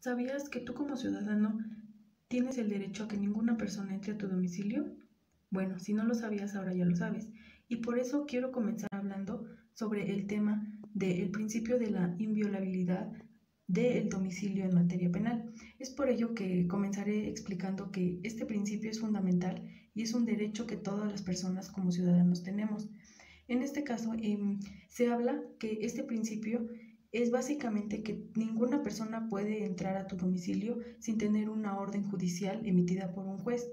¿Sabías que tú como ciudadano tienes el derecho a que ninguna persona entre a tu domicilio? Bueno, si no lo sabías, ahora ya lo sabes. Y por eso quiero comenzar hablando sobre el tema del principio de la inviolabilidad del domicilio en materia penal. Es por ello que comenzaré explicando que este principio es fundamental y es un derecho que todas las personas como ciudadanos tenemos. En este caso, em, se habla que este principio es básicamente que ninguna persona puede entrar a tu domicilio sin tener una orden judicial emitida por un juez.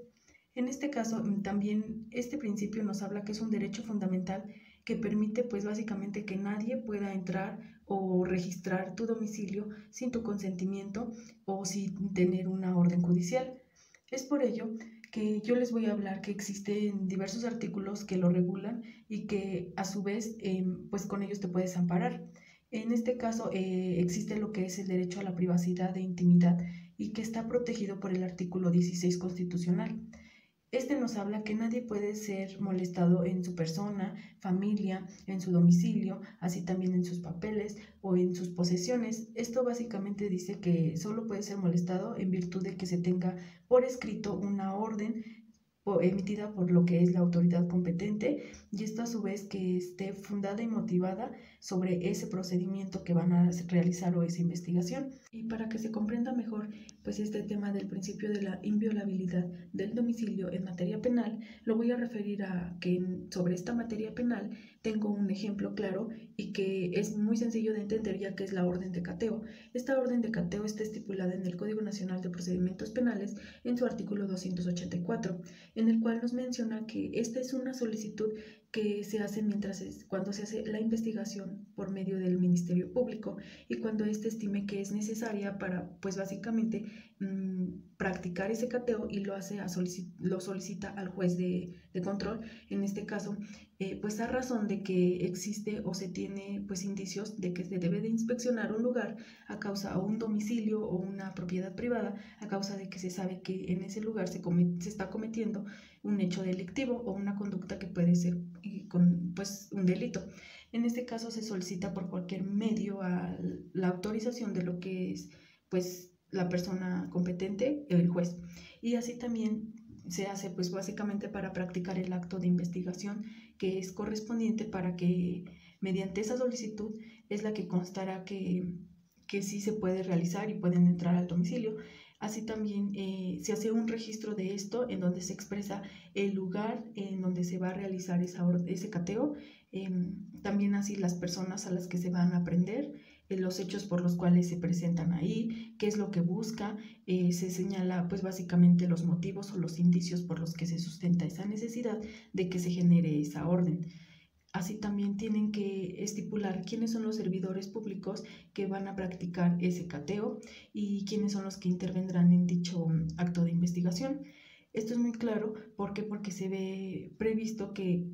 En este caso, mm, también este principio nos habla que es un derecho fundamental que permite pues básicamente que nadie pueda entrar o registrar tu domicilio sin tu consentimiento o sin tener una orden judicial. Es por ello que yo les voy a hablar que existen diversos artículos que lo regulan y que a su vez em, pues con ellos te puedes amparar. En este caso eh, existe lo que es el derecho a la privacidad e intimidad y que está protegido por el artículo 16 constitucional. Este nos habla que nadie puede ser molestado en su persona, familia, en su domicilio, así también en sus papeles o en sus posesiones. Esto básicamente dice que solo puede ser molestado en virtud de que se tenga por escrito una orden emitida por lo que es la autoridad competente y esto a su vez que esté fundada y motivada sobre ese procedimiento que van a realizar o esa investigación. Y para que se comprenda mejor pues este tema del principio de la inviolabilidad del domicilio en materia penal, lo voy a referir a que sobre esta materia penal tengo un ejemplo claro y que es muy sencillo de entender ya que es la orden de cateo. Esta orden de cateo está estipulada en el Código Nacional de Procedimientos Penales en su artículo 284, en el cual nos menciona que esta es una solicitud que se hace mientras es, cuando se hace la investigación por medio del Ministerio Público y cuando éste estime que es necesaria para, pues básicamente, mm, practicar ese cateo y lo hace a lo solicita al juez de, de, control, en este caso, eh, pues a razón de que existe o se tiene pues indicios de que se debe de inspeccionar un lugar a causa o un domicilio o una propiedad privada a causa de que se sabe que en ese lugar se, se está cometiendo un hecho delictivo o una conducta que puede ser pues, un delito. En este caso se solicita por cualquier medio la autorización de lo que es pues la persona competente, el juez. Y así también se hace pues básicamente para practicar el acto de investigación que es correspondiente para que mediante esa solicitud es la que constará que, que sí se puede realizar y pueden entrar al domicilio. Así también eh, se hace un registro de esto en donde se expresa el lugar en donde se va a realizar esa ese cateo, em, también así las personas a las que se van a aprender, eh, los hechos por los cuales se presentan ahí, qué es lo que busca, eh, se señala pues básicamente los motivos o los indicios por los que se sustenta esa necesidad de que se genere esa orden. Así también tienen que estipular quiénes son los servidores públicos que van a practicar ese cateo y quiénes son los que intervendrán en dicho acto de investigación. Esto es muy claro ¿por porque se ve previsto que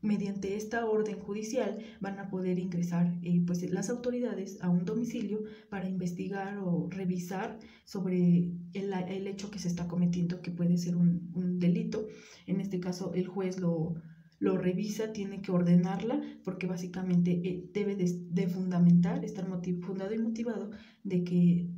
mediante esta orden judicial van a poder ingresar eh, pues, las autoridades a un domicilio para investigar o revisar sobre el, el, hecho que se está cometiendo, que puede ser un, un delito. En este caso, el juez lo, lo revisa, tiene que ordenarla, porque básicamente eh, debe de, fundamentar, estar fundado y motivado de que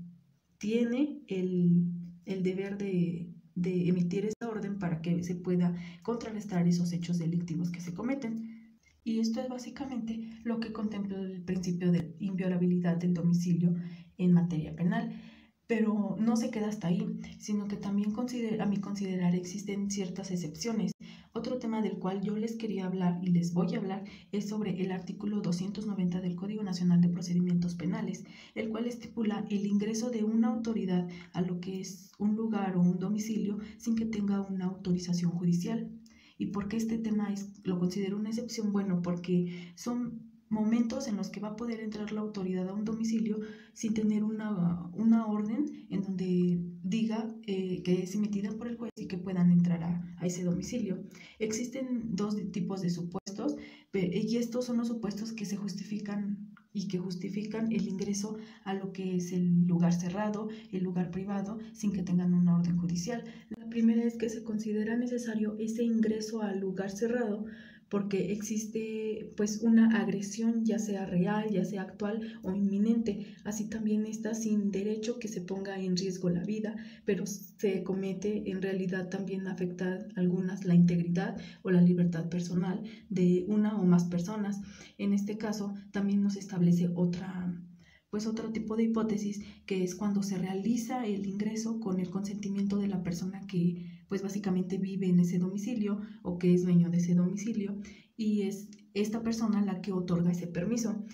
tiene el, deber de, de emitir esa orden para que se pueda contrarrestar esos hechos delictivos que se cometen. Y esto es básicamente lo que contempla el principio de inviolabilidad del domicilio en materia penal. Pero no se queda hasta ahí, sino que también a mi considerar existen ciertas excepciones. Otro tema del cual yo les quería hablar y les voy a hablar es sobre el artículo 290 del Código Nacional de Procedimientos Penales, el cual estipula el ingreso de una autoridad a lo que es un lugar o un domicilio sin que tenga una autorización judicial. ¿Y por qué este tema es, lo considero una excepción? Bueno, porque son momentos en los que va a poder entrar la autoridad a un domicilio sin tener una, una orden en donde diga eh, que es emitida por el juez y que puedan entrar a, a, ese domicilio. Existen dos tipos de supuestos y estos son los supuestos que se justifican y que justifican el ingreso a lo que es el lugar cerrado, el lugar privado, sin que tengan una orden judicial. La primera es que se considera necesario ese ingreso al lugar cerrado porque existe pues una agresión ya sea real, ya sea actual o inminente. Así también está sin derecho que se ponga en riesgo la vida, pero se comete en realidad también afectar algunas la integridad o la libertad personal de una o más personas. En este caso también nos establece otra pues otro tipo de hipótesis que es cuando se realiza el ingreso con el consentimiento de la persona que pues básicamente vive en ese domicilio o que es dueño de ese domicilio y es esta persona la que otorga ese permiso.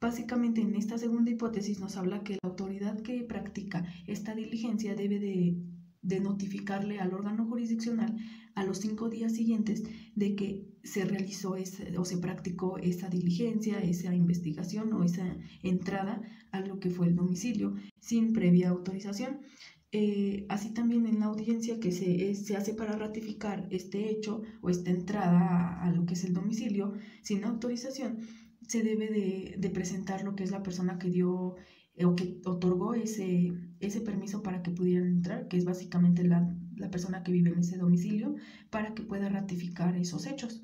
Básicamente en esta segunda hipótesis nos habla que la autoridad que practica esta diligencia debe de, de notificarle al órgano jurisdiccional a los cinco días siguientes de que se realizó o se practicó esa diligencia, esa investigación o esa entrada a lo que fue el domicilio sin previa autorización. Eh, así también en la audiencia que se, se, hace para ratificar este hecho o esta entrada a, lo que es el domicilio sin autorización, se debe de, de, presentar lo que es la persona que dio eh, o que otorgó ese, ese permiso para que pudieran entrar, que es básicamente la, la persona que vive en ese domicilio, para que pueda ratificar esos hechos.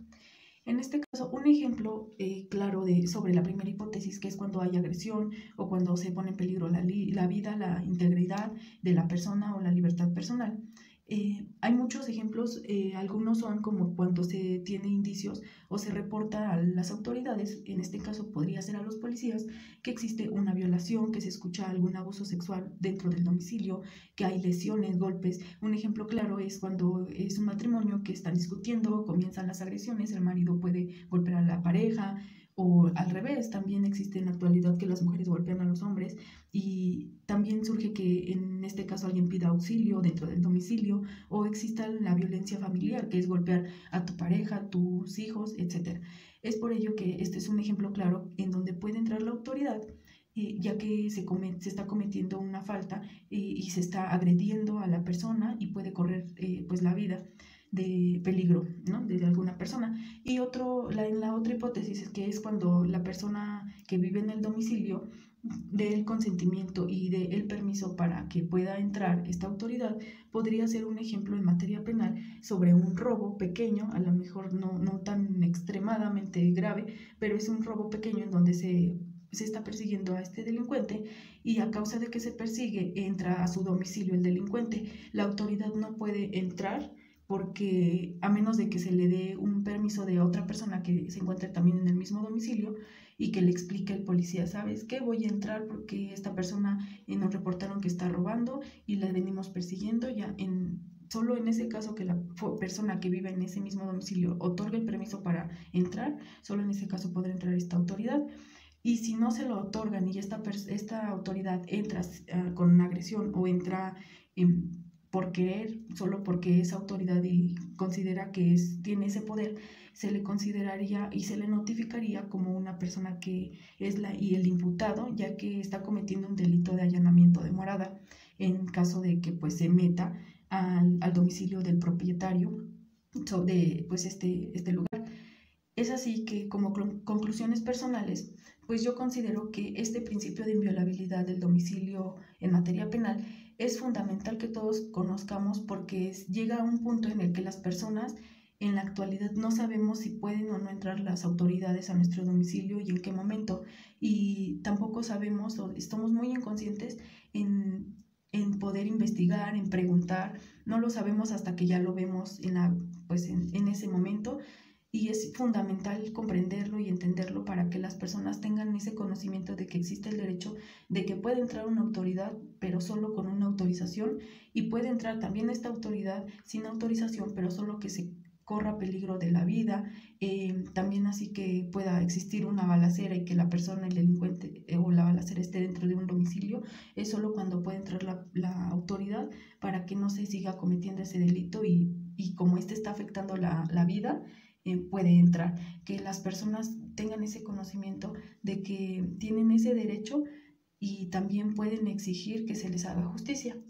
En este caso, un ejemplo eh, claro de, sobre la primera hipótesis, que es cuando hay agresión o cuando se pone en peligro la, la vida, la integridad de la persona o la libertad personal, eh, hay muchos ejemplos, eh, algunos son como cuando se tiene indicios o se reporta a las autoridades, en este caso podría ser a los policías, que existe una violación, que se escucha algún abuso sexual dentro del domicilio, que hay lesiones, golpes. Un ejemplo claro es cuando es un matrimonio que están discutiendo, comienzan las agresiones, el marido puede golpear a la pareja, o al revés, también existe en la actualidad que las mujeres golpean a los hombres y también surge que en este caso alguien pida auxilio dentro del domicilio o exista la violencia familiar, que es golpear a tu pareja, tus hijos, etc. Es por ello que este es un ejemplo claro en donde puede entrar la autoridad eh, ya que se, se, está cometiendo una falta y se está agrediendo a la persona y puede correr eh, pues la vida de peligro ¿no? de, alguna persona. Y otro, la, la otra hipótesis es que es cuando la persona que vive en el domicilio dé el consentimiento y dé el permiso para que pueda entrar esta autoridad, podría ser un ejemplo en materia penal sobre un robo pequeño, a lo mejor no, no tan extremadamente grave, pero es un robo pequeño en donde se, se está persiguiendo a este delincuente y a causa de que se persigue entra a su domicilio el delincuente. La autoridad no puede entrar porque a menos de que se le dé un permiso de otra persona que se encuentre también en el mismo domicilio y que le explique al policía, ¿sabes qué? Voy a entrar porque esta persona eh, nos reportaron que está robando y la venimos persiguiendo ya en solo en ese caso que la persona que vive en ese mismo domicilio otorgue el permiso para entrar, solo en ese caso podrá entrar esta autoridad. Y si no se lo otorgan y esta, esta autoridad entra uh, con una agresión o entra en por querer, solo porque es autoridad y considera que es, tiene ese poder, se le consideraría y se le notificaría como una persona que es la y el imputado, ya que está cometiendo un delito de allanamiento de morada en caso de que pues se meta al, al domicilio del propietario de pues este, este lugar. Es así que como conclusiones personales, pues yo considero que este principio de inviolabilidad del domicilio en materia penal es fundamental que todos conozcamos porque llega un punto en el que las personas en la actualidad no sabemos si pueden o no entrar las autoridades a nuestro domicilio y en qué momento. Y tampoco sabemos o estamos muy inconscientes en, en poder investigar, en preguntar. No lo sabemos hasta que ya lo vemos en, la, pues en, en ese momento y es fundamental comprenderlo y entenderlo para que las personas tengan ese conocimiento de que existe el derecho de que puede entrar una autoridad, pero solo con una autorización, y puede entrar también esta autoridad sin autorización, pero solo que se corra peligro de la vida, eh, también así que pueda existir una balacera y que la persona, el delincuente eh, o la balacera esté dentro de un domicilio, es solo cuando puede entrar la, la autoridad para que no se siga cometiendo ese delito y, y como este está afectando la, la vida, eh, puede entrar, que las personas tengan ese conocimiento de que tienen ese derecho y también pueden exigir que se les haga justicia.